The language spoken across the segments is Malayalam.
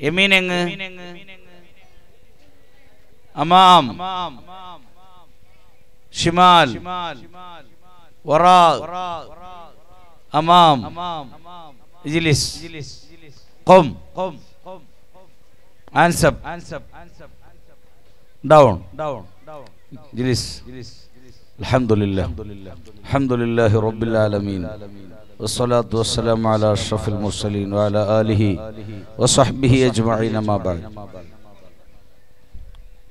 യമീൻ എങ്ങ് അമാം ഷിമാൽ വറാ അമാം ഇജ്ലിസ് ഖും ആൻസബ് ഡൗൺ ഇജ്ലിസ് الحمد لله الحمد لله رب العالمين والصلاة والسلام على أشرف المرسلين وعلى آله وصحبه أجمعين ما بعد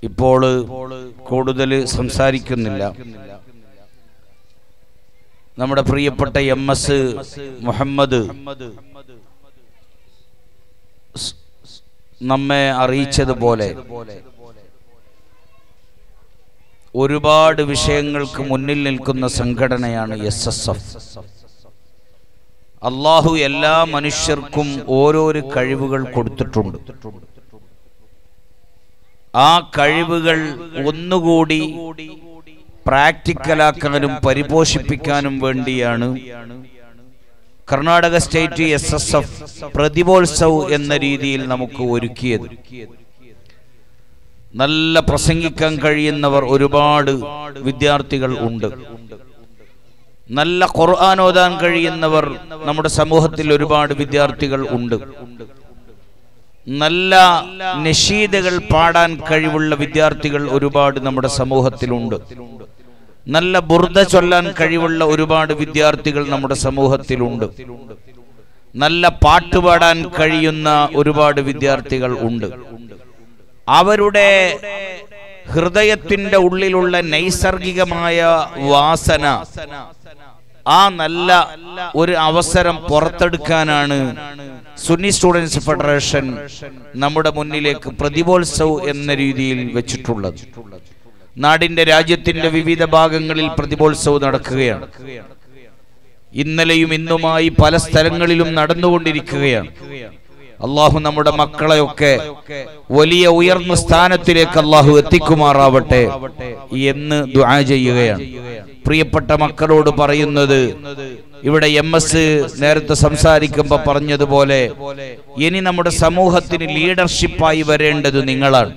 ഇപ്പോൾ കൂടുതൽ സംസാരിക്കുന്നില്ല നമ്മുടെ പ്രിയപ്പെട്ട എം എസ് മുഹമ്മദ് സ് നമ്മെ അറിയിച്ചതുപോലെ ഒരുപാട് വിഷയങ്ങൾക്ക് മുന്നിൽ നിൽക്കുന്ന സംഘടനയാണ് എസ് എസ് എഫ് അള്ളാഹു എല്ലാ മനുഷ്യർക്കും ഓരോരോ കഴിവുകൾ കൊടുത്തിട്ടുണ്ട്. ആ കഴിവുകൾ ഒന്നുകൂടി പ്രാക്ടിക്കലാക്കാനും പരിപോഷിപ്പിക്കാനും വേണ്ടിയാണ് Karnataka state S S F Pratibhotsav എന്ന രീതിയിൽ നമുക്ക് ഒരുക്കിയത്. നല്ല പ്രസംഗിക്കാൻ കഴിയുന്നവർ ഒരുപാട് വിദ്യാർത്ഥികൾ ഉണ്ട്. നല്ല ഖുർആൻ ഓതാൻ കഴിയുന്നവർ നമ്മുടെ സമൂഹത്തിൽ ഒരുപാട് വിദ്യാർത്ഥികൾ ഉണ്ട്. നല്ല നഷീദകൾ പാടാൻ കഴിവുള്ള വിദ്യാർത്ഥികൾ ഒരുപാട് നമ്മുടെ സമൂഹത്തിലുണ്ട്. നല്ല ബുർദ ചൊല്ലാൻ കഴിവുള്ള ഒരുപാട് വിദ്യാർത്ഥികൾ നമ്മുടെ സമൂഹത്തിലുണ്ട്. നല്ല പാട്ടുപാടാൻ കഴിയുന്ന ഒരുപാട് വിദ്യാർത്ഥികൾ ഉണ്ട്. അവരുടെ ഹൃദയത്തിന്റെ ഉള്ളിലുള്ള നൈസർഗികമായ വാസന ആ നല്ല ഒരു അവസരം പുറത്തെടുക്കാനാണ് സുന്നി സ്റ്റുഡൻസ് ഫെഡറേഷൻ നമ്മുടെ മുന്നിലേക്ക് പ്രതിഭോത്സവ് എന്ന രീതിയിൽ വെച്ചിട്ടുള്ളത്. നാടിന്റെ രാജ്യത്തിന്റെ വിവിധ ഭാഗങ്ങളിൽ പ്രതിഭോത്സവ് നടക്കുകയാണ്. ഇന്നലെയും ഇന്നുമായി പല സ്ഥലങ്ങളിലും നടന്നുകൊണ്ടിരിക്കുകയാണ്. അള്ളാഹു നമ്മുടെ മക്കളെയൊക്കെ വലിയ ഉയർന്ന സ്ഥാനത്തിലേക്ക് അള്ളാഹു എത്തിക്കുമാറാവട്ടെ എന്ന് ദുആ ചെയ്യുകയാണ്. പ്രിയപ്പെട്ട മക്കളോട് പറയുന്നത് ഇവിടെ എം എസ് നേരത്തെ സംസാരിക്കുമ്പോൾ പറഞ്ഞതുപോലെ ഇനി നമ്മുടെ സമൂഹത്തിന് ലീഡർഷിപ്പായി വരേണ്ടത് നിങ്ങളാണ്.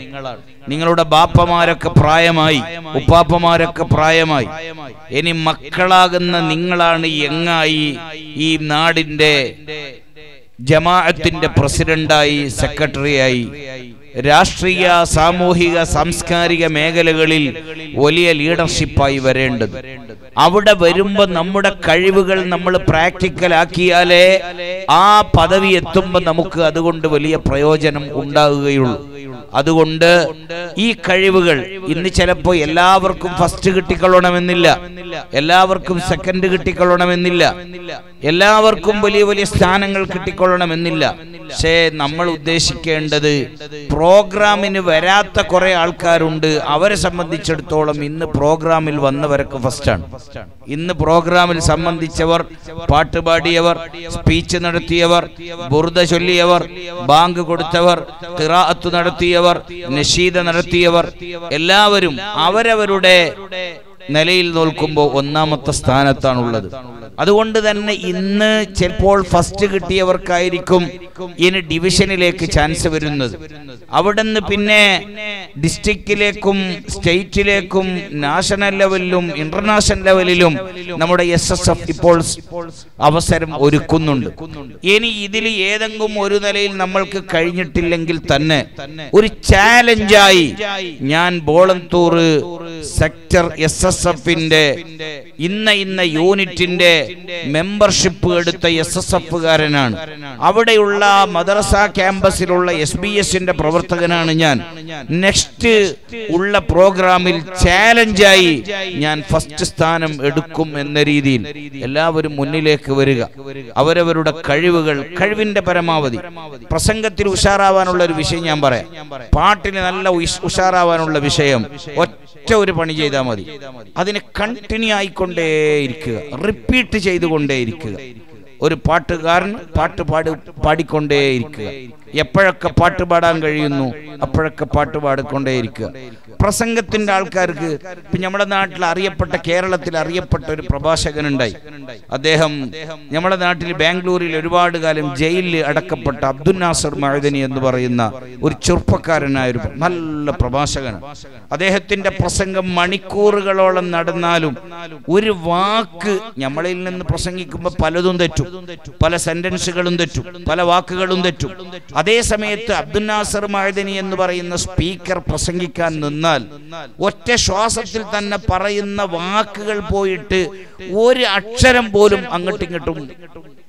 നിങ്ങളുടെ ബാപ്പമാരൊക്കെ പ്രായമായി ഉപ്പാപ്പമാരൊക്കെ പ്രായമായി ഇനി മക്കളാകുന്ന നിങ്ങളാണ് എങ്ങായി ഈ നാടിന്റെ ജമാഅത്തിന്റെ പ്രസിഡന്റായി സെക്രട്ടറിയായി. രാഷ്ട്രീയ സാമൂഹിക സാംസ്കാരിക മേഖലകളിൽ വലിയ ലീഡർഷിപ്പായി വരേണ്ടത്. അവിടെ വരുമ്പോൾ നമ്മുടെ കഴിവുകൾ നമ്മൾ പ്രാക്ടിക്കൽ ആക്കിയാലേ ആ പദവി എത്തുമ്പോ നമുക്ക് അതുകൊണ്ട് വലിയ പ്രയോജനം ഉണ്ടാകുകയുള്ളൂ അതുകൊണ്ട് ഈ കഴിവുകൾ ഇന്ന് ചിലപ്പോ എല്ലാവർക്കും ഫസ്റ്റ് കിട്ടിക്കൊള്ളണമെന്നില്ല. എല്ലാവർക്കും സെക്കൻഡ് കിട്ടിക്കൊള്ളണമെന്നില്ല. എല്ലാവർക്കും വലിയ വലിയ സ്ഥാനങ്ങൾ കിട്ടിക്കൊള്ളണമെന്നില്ല. പക്ഷേ നമ്മൾ ഉദ്ദേശിക്കേണ്ടത് പ്രോഗ്രാമിന് വരാത്ത കുറെ ആൾക്കാരുണ്ട്. അവരെ സംബന്ധിച്ചിടത്തോളം ഇന്ന് പ്രോഗ്രാമിൽ വന്നവരൊക്കെ ഫസ്റ്റാണ് ഇന്ന് പ്രോഗ്രാമിൽ സംബന്ധിച്ചവർ പാട്ടുപാടിയവർ സ്പീച്ച് നടത്തിയവർ ബുറുദ ചൊല്ലിയവർ ബാങ്ക് കൊടുത്തവർ ഖിറാഅത്ത് നടത്തിയവർ നഷീദ നടത്തിയവർ എല്ലാവരും അവരവരുടെ നിലയിൽ നോക്കുമ്പോൾ ഒന്നാമത്തെ സ്ഥാനത്താണുള്ളത്. അതുകൊണ്ട് തന്നെ ഇന്ന് ചിലപ്പോൾ ഫസ്റ്റ് കിട്ടിയവർക്കായിരിക്കും ഇനി ഡിവിഷനിലേക്ക് ചാൻസ് വരുന്നത്. അവിടെ നിന്ന് പിന്നെ ഡിസ്ട്രിക്റ്റിലേക്കും സ്റ്റേറ്റിലേക്കും നാഷണൽ ലെവലിലും ഇന്റർനാഷണൽ ലെവലിലും നമ്മുടെ എസ് എസ് എഫ് ഇപ്പോൾ അവസരം ഒരുക്കുന്നുണ്ട്. ഇനി ഇതിൽ ഏതെങ്കിലും ഒരു നിലയിൽ നമ്മൾക്ക് കഴിഞ്ഞിട്ടില്ലെങ്കിൽ തന്നെ ഒരു ചാലഞ്ചായി ഞാൻ ബോളന്തൂർ സെക്ടർ എസ് എസ് എഫിന്റെ ഇന്ന ഇന്ന യൂണിറ്റിന്റെ മെമ്പർഷിപ്പ് എടുത്ത എസ് എസ് എഫുകാരനാണ് അവിടെയുള്ള മദ്രസ ക്യാമ്പസിലുള്ള എസ് ബി എസിന്റെ പ്രവർത്തകനാണ് ഞാൻ. നെക്സ്റ്റ് ഉള്ള പ്രോഗ്രാമിൽ ചാലഞ്ചായി ഞാൻ ഫസ്റ്റ് സ്ഥാനം എടുക്കും എന്ന രീതിയിൽ എല്ലാവരും മുന്നിലേക്ക് വരിക. അവരവരുടെ കഴിവുകൾ കഴിവിന്റെ പരമാവധി. പ്രസംഗത്തിൽ ഉഷാറാവാനുള്ള ഒരു വിഷയം ഞാൻ പറയാം. പാട്ടിന് നല്ല ഉഷാറാവാനുള്ള വിഷയം. ഒറ്റ ഒരു പണി ചെയ്താൽ മതി. അതിനെ കണ്ടിന്യൂ ആയിക്കൊണ്ടേയിരിക്കുക. റിപ്പീറ്റ് ചെയ്തുകൊണ്ടേയിരിക്കുക. ഒരു പാട്ടുകാരൻ പാട്ട് പാടി പാടിക്കൊണ്ടേയിരിക്കുക. എപ്പോഴൊക്കെ പാട്ട് പാടാൻ കഴിയുന്നു അപ്പോഴൊക്കെ പാട്ട് പാടിക്കൊണ്ടേയിരിക്കുക. പ്രസംഗത്തിന്റെ ആൾക്കാർക്ക് ഇപ്പൊ നമ്മുടെ നാട്ടിൽ അറിയപ്പെട്ട കേരളത്തിൽ അറിയപ്പെട്ട ഒരു പ്രഭാഷകനുണ്ടായി. അദ്ദേഹം നമ്മുടെ നാട്ടിൽ ബാംഗ്ലൂരിൽ ഒരുപാട് കാലം ജയിലിൽ അടക്കപ്പെട്ട അബ്ദുൽ നാസർ മഴദനി എന്ന് പറയുന്ന ഒരു ചെറുപ്പക്കാരനായ ഒരു നല്ല പ്രഭാഷകനാണ്. അദ്ദേഹത്തിന്റെ പ്രസംഗം മണിക്കൂറുകളോളം നടന്നാലും ഒരു വാക്ക് നമ്മളിൽ നിന്ന് പ്രസംഗിക്കുമ്പോൾ പലതും തെറ്റും. പല സെന്റൻസുകളും തെറ്റും. പല വാക്കുകളും തെറ്റും. അതേ സമയത്ത് അബ്ദുൽ നാസർ മഴദനി എന്ന് പറയുന്ന സ്പീക്കർ പ്രസംഗിക്കാൻ നിന്നാൽ ഒറ്റ ശ്വാസത്തിൽ തന്നെ പറയുന്ന വാക്കുകൾ പോയിട്ട് ഒരു അക്ഷരം പോലും അങ്ങോട്ടും ഇങ്ങോട്ടും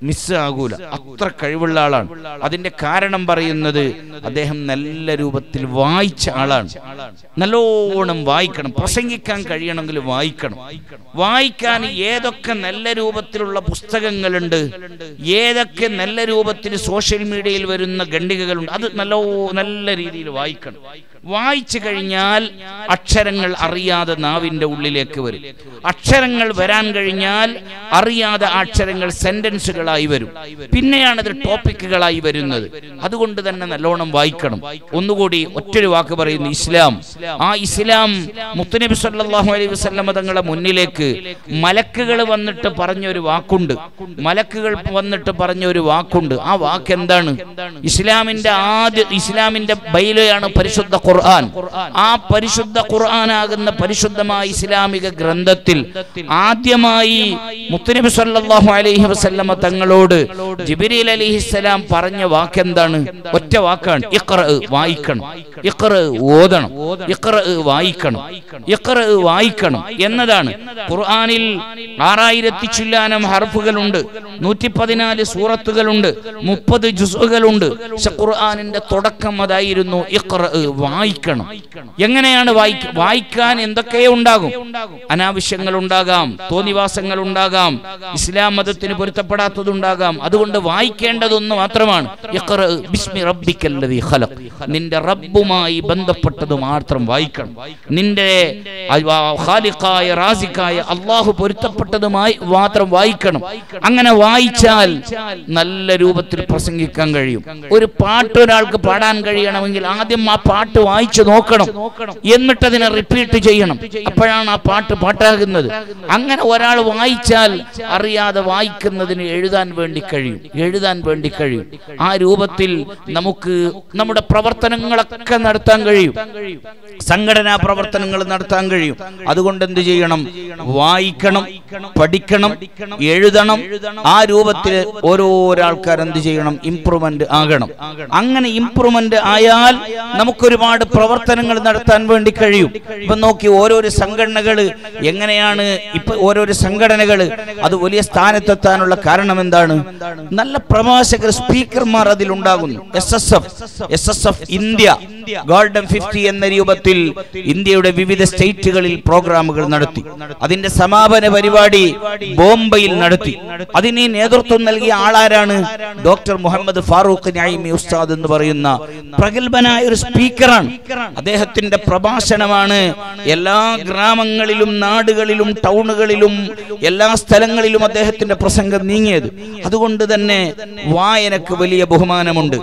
മിസ് ആകൂല. അത്ര കഴിവുള്ള ആളാണ്. അതിന്റെ കാരണം പറയുന്നത് അദ്ദേഹം നല്ല രൂപത്തിൽ വായിച്ച ആളാണ്. നല്ലോണം വായിക്കണം. പ്രസംഗിക്കാൻ കഴിയണമെങ്കിൽ വായിക്കണം. വായിക്കാൻ ഏതൊക്കെ നല്ല രൂപത്തിലുള്ള പുസ്തകങ്ങളുണ്ട് ഏതൊക്കെ നല്ല രൂപത്തിൽ സോഷ്യൽ മീഡിയയിൽ വരുന്ന ഖണ്ഡികകളുണ്ട് അത് നല്ലോ നല്ല രീതിയിൽ വായിക്കണം. വായിച്ചു കഴിഞ്ഞാൽ അക്ഷരങ്ങൾ അറിയാതെ നാവിന്റെ ഉള്ളിലേക്ക് വരും. അക്ഷരങ്ങൾ വരാൻ കഴിഞ്ഞാൽ അറിയാതെ അക്ഷരങ്ങൾ സെന്റൻസുകളായി വരും. പിന്നെയാണ് അത് ടോപ്പിക്കുകളായി വരുന്നത്. അതുകൊണ്ട് തന്നെ നല്ലോണം വായിക്കണം. ഒന്നുകൂടി ഒറ്റൊരു വാക്ക് പറയുന്നു ഇസ്ലാം. ആ ഇസ്ലാം മുത്തുനബി സല്ലാഹു അലൈഹി വസല്ലമ തങ്ങളുടെ മുന്നിലേക്ക് മലക്കുകൾ വന്നിട്ട് പറഞ്ഞൊരു വാക്കുണ്ട്. മലക്കുകൾ വന്നിട്ട് പറഞ്ഞൊരു വാക്കുണ്ട്. ആ വാക്ക് എന്താണ് ഇസ്ലാമിന്റെ ആദ്യ ഇസ്ലാമിന്റെ ബൈലയാണ് പരിശുദ്ധ ഖുർആൻ. ആ പരിശുദ്ധ ഖുർആനാകുന്ന പരിശുദ്ധമായ ഇസ്ലാമിക ഗ്രന്ഥത്തിൽ ആദ്യമായി മുത്തനബി സല്ലല്ലാഹു അലൈഹി വസല്ലമ തങ്ങളോട് ജിബ്രീൽ അലൈഹിസ്സലാം പറഞ്ഞ വാക്ക് എന്താണ് ഒറ്റ വാക്കാണ്. ഇഖ്റ വായിക്കണം. ഇഖ്റ ഓതണം. ഇഖ്റ വായിക്കണം. ഇഖ്റ വായിക്കണം. എന്നതാണ്. ഖുർആനിൽ ആറായിരത്തി ചില്ലാനം ഹർഫുകളുണ്ട്. നൂറ്റി പതിനാല് സൂറത്തുകളുണ്ട്. മുപ്പത് ജുസുകളുണ്ട് പക്ഷെ ഖുർആനിന്റെ തുടക്കം അതായിരുന്നു ഇഖ്റ വായിക്കണം. എങ്ങനെയാണ് വായിക്ക വായിക്കാൻ എന്തൊക്കെയോ ഉണ്ടാകും? അനാവശ്യങ്ങൾ ഉണ്ടാകാം തോന്നിവാസങ്ങൾ ഉണ്ടാകാം ഇസ്ലാം മതത്തിന് പൊരുത്തപ്പെടാത്തതുണ്ടാകാം. അതുകൊണ്ട് വായിക്കേണ്ടതൊന്ന് മാത്രമാണ്. നിന്റെ റബ്ബുമായി ബന്ധപ്പെട്ടത് മാത്രം വായിക്കണം. നിന്റെ ഖാലിഖായ അള്ളാഹു പൊരുത്തപ്പെട്ടതുമായി മാത്രം വായിക്കണം. അങ്ങനെ വായിച്ചാൽ നല്ല രൂപത്തിൽ പ്രസംഗിക്കാൻ കഴിയും. ഒരു പാട്ട് ഒരാൾക്ക് പാടാൻ കഴിയണമെങ്കിൽ ആദ്യം ആ പാട്ട് വായിച്ചു നോക്കണം. എന്നിട്ട് അതിനെ റിപ്പീറ്റ് ചെയ്യണം. അപ്പോഴാണ് ആ പാട്ട് പാട്ടാകുന്നത്. അങ്ങനെ ഒരാൾ വായിച്ചാൽ അറിയാതെ വായിക്കുന്നതിന് എഴുതാൻ വേണ്ടി കഴിയും. എഴുതാൻ വേണ്ടി കഴിയും. ആ രൂപത്തിൽ നമുക്ക് നമ്മുടെ പ്രവർത്തനങ്ങളൊക്കെ നടത്താൻ കഴിയും. സംഘടനാ പ്രവർത്തനങ്ങൾ നടത്താൻ കഴിയും. അതുകൊണ്ട് എന്ത് ചെയ്യണം? വായിക്കണം. പഠിക്കണം എഴുതണം ആ രൂപത്തിൽ ഓരോരാൾക്കാർ എന്ത് ചെയ്യണം? ഇംപ്രൂവ്മെന്റ് ആകണം. അങ്ങനെ ഇംപ്രൂവ്മെന്റ് ആയാൽ നമുക്കൊരുപാട് പ്രവർത്തനങ്ങൾ നടത്താൻ വേണ്ടി കഴിയും. ഇപ്പൊ നോക്കി ഓരോരോ സംഘടനകൾ എങ്ങനെയാണ് ഇപ്പൊ ഓരോരോ സംഘടനകൾ അത് വലിയ സ്ഥാനത്തെത്താനുള്ള കാരണം എന്താണ്? നല്ല പ്രഭാഷകർ സ്പീക്കർമാർ അതിലുണ്ടാകുന്നു. S S F S S F India golden fifty എന്ന രൂപത്തിൽ ഇന്ത്യയുടെ വിവിധ സ്റ്റേറ്റുകളിൽ പ്രോഗ്രാമുകൾ നടത്തി. അതിന്റെ സമാപന പരിപാടി ബോംബെയിൽ നടത്തി. അതിന് നേതൃത്വം നൽകിയ ആളാരാണ് ഡോക്ടർ മുഹമ്മദ് ഫാറൂഖ് നൈമി ഉസ്താദ് എന്ന് പറയുന്ന പ്രഗത്ഭനായ ഒരു സ്പീക്കറാണ്. അദ്ദേഹത്തിന്റെ പ്രഭാഷണമാണ് എല്ലാ ഗ്രാമങ്ങളിലും നാടുകളിലും ടൗണുകളിലും എല്ലാ സ്ഥലങ്ങളിലും അദ്ദേഹത്തിന്റെ പ്രസംഗം നീങ്ങിയത്. അതുകൊണ്ട് തന്നെ വായനക്ക് വലിയ ബഹുമാനമുണ്ട്.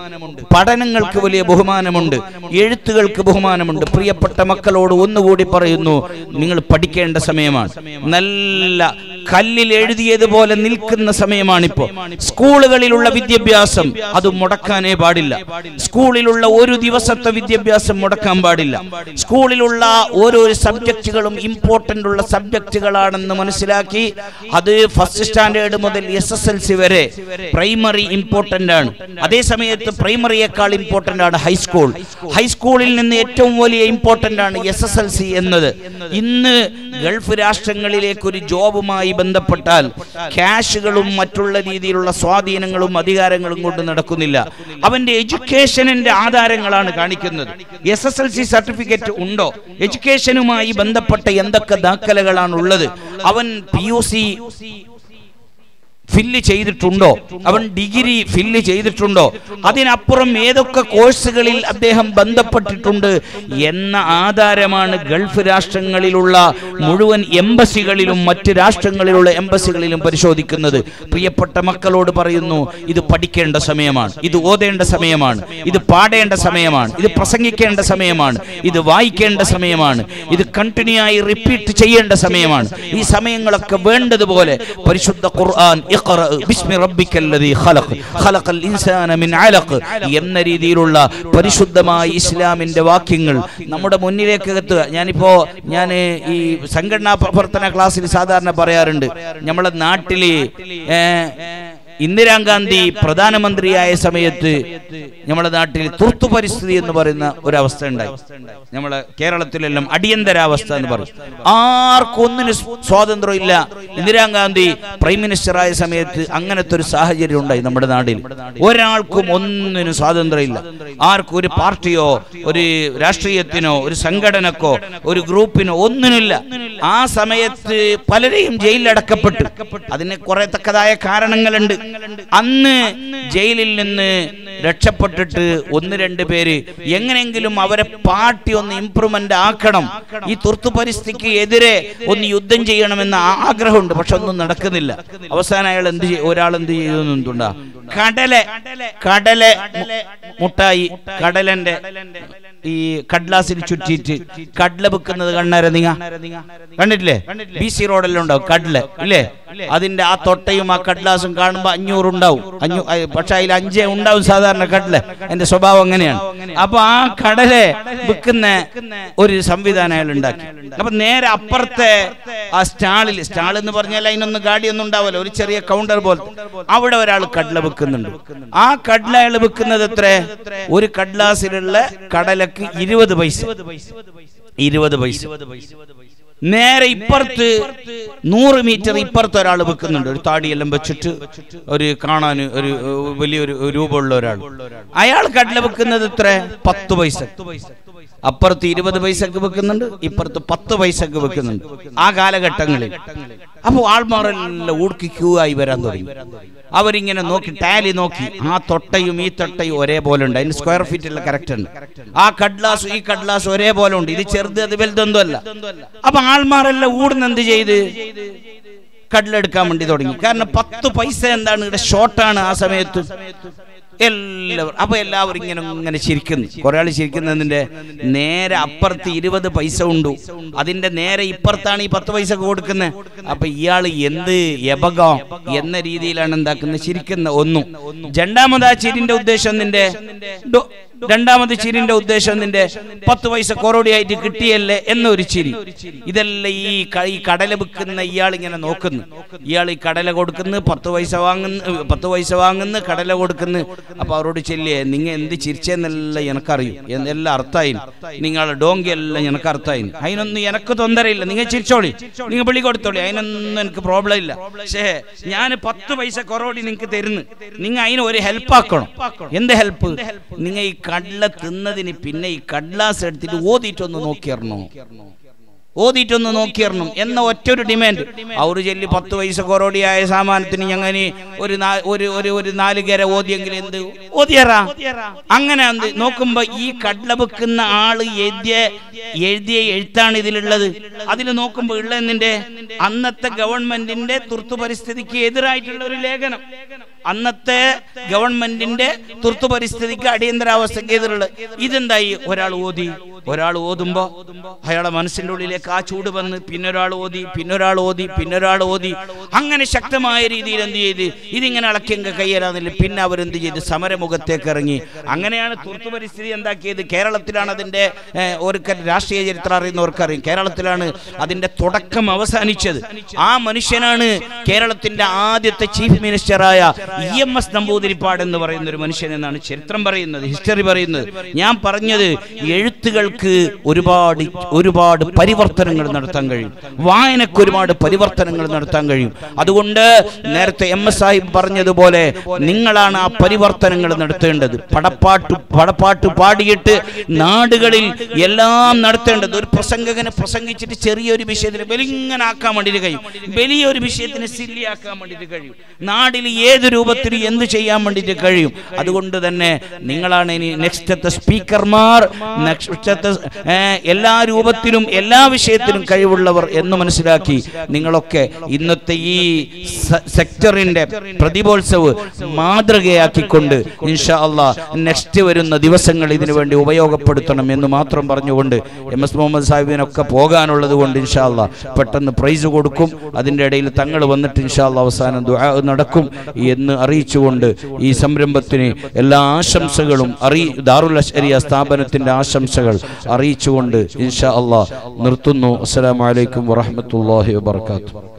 പഠനങ്ങൾക്ക് വലിയ ബഹുമാനമുണ്ട്. എഴുത്തുകൾക്ക് ബഹുമാനമുണ്ട്. പ്രിയപ്പെട്ട മക്കളോട് ഒന്നുകൂടി പറയുന്നു നിങ്ങൾ പഠിക്കേണ്ട സമയമാണ്. നല്ല കല്ലിൽ എഴുതിയതുപോലെ നിൽക്കുന്ന സമയമാണിപ്പോ. സ്കൂളുകളിലുള്ള വിദ്യാഭ്യാസം അത് മുടക്കാനേ പാടില്ല. സ്കൂളിലുള്ള ഒരു ദിവസത്തെ വിദ്യാഭ്യാസം മുടക്കാൻ പാടില്ല. സ്കൂളിലുള്ള ഓരോ സബ്ജക്റ്റുകളും ഇമ്പോർട്ടന്റ് ഉള്ള സബ്ജക്റ്റുകളാണെന്ന് മനസ്സിലാക്കി അത് ഫസ്റ്റ് സ്റ്റാൻഡേർഡ് മുതൽ എസ് എസ് എൽ സി വരെ പ്രൈമറി ഇമ്പോർട്ടന്റ് ആണ്. അതേ സമയത്ത് പ്രൈമറിയേക്കാൾ ഇമ്പോർട്ടന്റ് ആണ് ഹൈസ്കൂൾ ഹൈസ്കൂളിൽ നിന്ന് ഏറ്റവും വലിയ ഇമ്പോർട്ടന്റ് ആണ് എസ് എസ് എൽ സി എന്നത്. ഇന്ന് ഗൾഫ് രാഷ്ട്രങ്ങളിലേക്ക് ഒരു ജോബുമായി ബന്ധപ്പെട്ടാൽ ക്യാഷുകളും മറ്റുള്ള രീതിയിലുള്ള സ്വാധീനങ്ങളും അധികാരങ്ങളും കൊണ്ട് നടക്കുന്നില്ല. അവന്റെ എഡ്യൂക്കേഷനിന്റെ ആധാരങ്ങളാണ് കാണിക്കുന്നത്. S S L C certificate ഉണ്ടോ? എഡ്യൂക്കേഷനുമായി ബന്ധപ്പെട്ട എന്തൊക്കെ ദാഖലകളാണ് ഉള്ളത്? അവൻ പി യു സി ഫില്ല് ചെയ്തിട്ടുണ്ടോ? അവൻ ഡിഗ്രി ഫില്ല് ചെയ്തിട്ടുണ്ടോ? അതിനപ്പുറം ഏതൊക്കെ കോഴ്സുകളിൽ അദ്ദേഹം ബന്ധപ്പെട്ടിട്ടുണ്ട് എന്ന ആധാരമാണ് ഗൾഫ് രാഷ്ട്രങ്ങളിലുള്ള മുഴുവൻ എംബസികളിലും മറ്റ് രാഷ്ട്രങ്ങളിലുള്ള എംബസികളിലും പരിശോധിക്കുന്നത്. പ്രിയപ്പെട്ട മക്കളോട് പറയുന്നു ഇത് പഠിക്കേണ്ട സമയമാണ് ഇത് ഓതേണ്ട സമയമാണ് ഇത് പാടേണ്ട സമയമാണ് ഇത് പ്രസംഗിക്കേണ്ട സമയമാണ് ഇത് വായിക്കേണ്ട സമയമാണ് ഇത് കണ്ടിന്യൂ ആയി റിപ്പീറ്റ് ചെയ്യേണ്ട സമയമാണ്. ഈ സമയങ്ങളൊക്കെ വേണ്ടതുപോലെ പരിശുദ്ധ ഖുർആൻ ഇഖ്റ ബിസ്മി റബ്ബിക്കല്ലദീ ഖലഖ. ഖലഖൽ ഇൻസാന മിൻ അലഖ. എന്ന രീതിയിലുള്ള പരിശുദ്ധമായ ഇസ്ലാമിന്റെ വാക്യങ്ങൾ നമ്മുടെ മുന്നിലേക്ക് എത്തുക. ഞാനിപ്പോ ഞാൻ ഈ സംഘടനാ പ്രവർത്തന ക്ലാസ്സിൽ സാധാരണ പറയാറുണ്ട്. നമ്മുടെ നാട്ടിൽ ഇന്ദിരാഗാന്ധി പ്രധാനമന്ത്രിയായ സമയത്ത് നമ്മുടെ നാട്ടിൽ തുർത്തു പരിസ്ഥിതി എന്ന് പറയുന്ന ഒരു അവസ്ഥ ഉണ്ടായി. നമ്മളെ കേരളത്തിലെല്ലാം അടിയന്തരാവസ്ഥ എന്ന് പറയും. ആർക്കും ഒന്നിനും സ്വാതന്ത്ര്യം ഇല്ല. ഇന്ദിരാഗാന്ധി പ്രൈം മിനിസ്റ്റർ ആയ സമയത്ത് അങ്ങനത്തെ ഒരു സാഹചര്യം ഉണ്ടായി നമ്മുടെ നാട്ടിൽ ഒരാൾക്കും ഒന്നിനും സ്വാതന്ത്ര്യം ഇല്ല. ആർക്കും ഒരു പാർട്ടിയോ ഒരു രാഷ്ട്രീയത്തിനോ ഒരു സംഘടനക്കോ ഒരു ഗ്രൂപ്പിനോ ഒന്നിനില്ല ആ സമയത്ത് പലരെയും ജയിലിലടക്കപ്പെട്ടു. അതിന് കുറെ തക്കതായ കാരണങ്ങളുണ്ട്. അന്ന് ജയിലിൽ നിന്ന് രക്ഷപ്പെട്ടിട്ട് ഒന്ന് രണ്ട് പേര് എങ്ങനെയെങ്കിലും അവരെ പാർട്ടി ഒന്ന് ഇംപ്രൂവ്മെന്റ് ആക്കണം. ഈ തുർത്തു പരിസ്ഥിതിക്ക് എതിരെ ഒന്ന് യുദ്ധം ചെയ്യണമെന്ന ആഗ്രഹമുണ്ട് പക്ഷെ ഒന്നും നടക്കുന്നില്ല. അവസാനം അയാൾ എന്ത് ഒരാൾ എന്ത് ചെയ്യുന്നുണ്ടാ കടല കടല മുട്ടായി കടലന്റെ ഈ കഡ്ലാസിൽ ചുറ്റിയിട്ട് കഡ്ല വെക്കുന്നത് കണ്ണാര നിങ്ങ? കണ്ടിട്ടില്ലേ? ബി സി റോഡെല്ലാം ഉണ്ടാവും കഡ്ല ഇല്ലേ? അതിന്റെ ആ തൊട്ടയും ആ കഡ്ലാസും കാണുമ്പോ അഞ്ഞൂറ് ഉണ്ടാവും പക്ഷെ അതിൽ അഞ്ചേ ഉണ്ടാവും സാധാരണ കടൽ എന്റെ സ്വഭാവം അങ്ങനെയാണ്. അപ്പൊ ആ കടലെ വിൽക്കുന്ന ഒരു സംവിധാനം അയാൾ ഉണ്ടാക്കി. അപ്പൊ നേരെ അപ്പുറത്തെ ആ സ്റ്റാളിൽ സ്റ്റാൾ എന്ന് പറഞ്ഞാൽ അതിനൊന്നും ഗാഡിയൊന്നും ഉണ്ടാവില്ല. ഒരു ചെറിയ കൗണ്ടർ പോലെ അവിടെ ഒരാൾ കടല വിൽക്കുന്നുണ്ട്. ആ കടല അയാൾ വിൽക്കുന്നത് എത്ര? ഒരു കടലാസിലുള്ള കടലക്ക് ഇരുപത് പൈസ ഇരുപത് പൈസ. ഇരുപത് പൈസ. നേരെ ഇപ്പുറത്ത് നൂറ് മീറ്റർ ഇപ്പുറത്ത് ഒരാൾ വെക്കുന്നുണ്ട്. ഒരു താടിയെല്ലാം വെച്ചിട്ട് ഒരു കാണാൻ ഒരു വലിയൊരു രൂപമുള്ള ഒരാൾ. അയാൾ കടല വെക്കുന്നത് ഇത്ര പത്ത് പൈസ. അപ്പുറത്ത് ഇരുപത് പൈസക്ക് വെക്കുന്നുണ്ട് ഇപ്പുറത്ത് പത്ത് പൈസക്ക് വെക്കുന്നുണ്ട്. ആ കാലഘട്ടങ്ങളിൽ. അപ്പോൾ ആൾമാരെല്ലാം ഊടുക്കി ക്യൂ ആയി വരാൻ തുടങ്ങി. അവരിങ്ങനെ നോക്കി ടാലി നോക്കി. ആ തൊട്ടയും ഈ തൊട്ടയും ഒരേപോലെ ഉണ്ട്. അതിന് സ്ക്വയർ ഫീറ്റുള്ള കറക്റ്റ് ഉണ്ട്. ആ കഡ്ലാസ് ഈ കഡ്ലാസ് ഒരേപോലെ ഉണ്ട്. ഇത് ചെറുത് അത് വലുതൊന്നും അല്ല. അപ്പൊ ആൾമാരെല്ലാം ഊടുന്ന് എന്ത് ചെയ്ത്? കടലെടുക്കാൻ വേണ്ടി തുടങ്ങി. കാരണം പത്ത് പൈസ എന്താണ്? ഇവിടെ ഷോർട്ടാണ് ആ സമയത്ത്. എല്ലാവരും അപ്പൊ എല്ലാവരും ഇങ്ങനെ ഇങ്ങനെ ചിരിക്കുന്നു. കുറെ ആൾ ചിരിക്കുന്നതിന്റെ നേരെ അപ്പുറത്ത് ഇരുപത് പൈസ ഉണ്ട്. അതിന്റെ നേരെ ഇപ്പുറത്താണ് ഈ പത്ത് പൈസ കൊടുക്കുന്നത്. അപ്പൊ ഇയാൾ എന്ത് എപകം എന്ന രീതിയിലാണ് എന്താക്കുന്നത്? ചിരിക്കുന്ന ഒന്നും. രണ്ടാമത് ആ ചിരിന്റെ ഉദ്ദേശം നിന്റെ രണ്ടാമത് ചിരിന്റെ ഉദ്ദേശം നിന്റെ പത്ത് പൈസ കൊറോടിയായിട്ട് കിട്ടിയല്ലേ എന്നൊരു ചിരി. ഇതെല്ലാം ഈ ഈ കടല വിൽക്കുന്ന ഇയാൾ ഇങ്ങനെ നോക്കുന്നു. ഇയാൾ ഈ കടല കൊടുക്കുന്നു പത്ത് പൈസ വാങ്ങുന്നു പത്ത് പൈസ വാങ്ങുന്നു കടല കൊടുക്കുന്നു. അപ്പൊ അവരോട് ചെല്ലിയേ നിങ്ങൾ എന്ത് ചിരിച്ചെന്നെല്ലാം എനക്കറിയും. എന്നെല്ലാം അർത്ഥമായി നിങ്ങളെ ഡോങ്കി എല്ലാം എനക്ക് അർത്ഥമായി അതിനൊന്നും എനക്ക് തൊന്തരയില്ല. നിങ്ങൾ ചിരിച്ചോളി. നിങ്ങൾ വിളി കൊടുത്തോളി. അതിനൊന്നും എനിക്ക് പ്രോബ്ലം ഇല്ല. പക്ഷേ ഞാൻ പത്ത് പൈസ കൊറോടി നിങ്ങൾക്ക് തരുന്നു. നിങ്ങൾ അതിന് ഒരു ഹെൽപ്പ് ആക്കണം. എന്ത് ഹെൽപ്പ് നിങ്ങൾ ഈ കടല തിന്നതിന് പിന്നെ ഈ കടലാസ് എടുത്തിട്ട് ഓതിയിട്ടൊന്ന് നോക്കിയറിഞ്ഞു ഓതിയിട്ടൊന്ന് നോക്കിയറിഞ്ഞു എന്ന ഒറ്റ ഒരു ഡിമാൻഡ്. അവർ ചെല്ലി പത്ത് പൈസ കൊറോടിയായ സാമാനത്തിന് ഞങ്ങനെ ഒരു ഒരു ഒരു ഒരു നാല് കര ഓതിയെങ്കിൽ എന്ത്? ഓതിയറാ. അങ്ങനെ എന്ത്? നോക്കുമ്പോ ഈ കടല വെക്കുന്ന ആൾ എഴുതിയ എഴുതിയ എഴുത്താണ് ഇതിലുള്ളത്. അതിൽ നോക്കുമ്പോ ഉള്ള എന്തിന്റെ അന്നത്തെ ഗവൺമെന്റിന്റെ തുർത്തു പരിസ്ഥിതിക്ക് എതിരായിട്ടുള്ള ഒരു ലേഖനം. അന്നത്തെ ഗവൺമെന്റിന്റെ തുർത്തു പരിസ്ഥിതിക്ക് അടിയന്തരാവസ്ഥ ചെയ്തിട്ടുള്ളത്. ഇതെന്തായി? ഒരാൾ ഓതി. ഒരാൾ ഓതുമ്പോ അയാളെ മനസ്സിന്റെ ഉള്ളിലേക്ക് ആ ചൂട് വന്ന് പിന്നൊരാൾ ഓതി പിന്നൊരാൾ ഓതി പിന്നൊരാൾ ഓതി. അങ്ങനെ ശക്തമായ രീതിയിൽ എന്ത് ചെയ്ത്? ഇതിങ്ങനെ ഇളക്കിയങ്ക കയ്യേറാന്നില്ല പിന്നെ അവരെന്ത് ചെയ്ത്? സമരമുഖത്തേക്ക് ഇറങ്ങി. അങ്ങനെയാണ് തുർത്തു പരിസ്ഥിതി എന്താക്കിയത്? കേരളത്തിലാണ് അതിന്റെ ഒരു രാഷ്ട്രീയ ചരിത്രം അറിയുന്നവർക്കറിയും കേരളത്തിലാണ് അതിന്റെ തുടക്കം അവസാനിച്ചത്. ആ മനുഷ്യനാണ് കേരളത്തിന്റെ ആദ്യത്തെ ചീഫ് മിനിസ്റ്ററായ ഇ എം എസ് നമ്പൂതിരിപ്പാട് എന്ന് പറയുന്ന ഒരു മനുഷ്യൻ എന്നാണ് ചരിത്രം പറയുന്നത് ഹിസ്റ്ററി പറയുന്നത്. ഞാൻ പറഞ്ഞത് എഴുത്തുകൾക്ക് ഒരുപാട് ഒരുപാട് പരിവർത്തനങ്ങൾ നടത്താൻ കഴിയും. വായനക്ക് ഒരുപാട് പരിവർത്തനങ്ങൾ നടത്താൻ കഴിയും. അതുകൊണ്ട് നേരത്തെ എം എസ് സാഹിബ് പറഞ്ഞതുപോലെ നിങ്ങളാണ് ആ പരിവർത്തനങ്ങൾ നടത്തേണ്ടത്. പടപ്പാട്ട് പടപ്പാട്ട് പാടിയിട്ട് നാടുകളിൽ എല്ലാം നടത്തേണ്ടത്. ഒരു പ്രസംഗകനെ പ്രസംഗിച്ചിട്ട് ചെറിയൊരു വിഷയത്തിന് വലിങ്ങനെ ആക്കാൻ വേണ്ടിയിട്ട് കഴിയും. വലിയൊരു വിഷയത്തിന് സില്ലിയാക്കാൻ വേണ്ടിയിട്ട് കഴിയും. നാടിൽ ഏത് രൂപത്തിൽ എന്ത് ചെയ്യാൻ വേണ്ടിയിട്ട് കഴിയും? അതുകൊണ്ട് തന്നെ നിങ്ങളാണ് ഇനി നെക്സ്റ്റത്തെ സ്പീക്കർമാർ നെക്സ്റ്റത്തെ എല്ലാ രൂപത്തിലും എല്ലാ വിഷയത്തിലും കഴിവുള്ളവർ എന്ന് മനസ്സിലാക്കി നിങ്ങളൊക്കെ ഇന്നത്തെ ഈ സെക്ടറിന്റെ പ്രതിഭോത്സവ് മാതൃകയാക്കിക്കൊണ്ട് ഇൻഷാ അള്ളാ നെക്സ്റ്റ് വരുന്ന ദിവസങ്ങൾ ഇതിനു വേണ്ടി ഉപയോഗപ്പെടുത്തണം എന്ന് മാത്രം പറഞ്ഞുകൊണ്ട് എം എസ് മുഹമ്മദ് സാഹിബിനൊക്കെ പോകാനുള്ളത് കൊണ്ട് ഇൻഷാ അള്ളാ പെട്ടെന്ന് പ്രൈസ് കൊടുക്കും. അതിന്റെ ഇടയിൽ തങ്ങൾ വന്നിട്ട് ഇൻഷാ അള്ളാ അവസാനം നടക്കും. എന്ന് അറിയിച്ചുകൊണ്ട് ഈ സംരംഭത്തിന് എല്ലാ ആശംസകളും അറി ദാറുൽ അഷ്അരിയ സ്ഥാപനത്തിന്റെ ആശംസകൾ അറിയിച്ചുകൊണ്ട് ഇൻഷാ അള്ളാഹ് നിർത്തുന്നു. അസ്സലാമലൈക്കും അലൈക്കും വാത്തു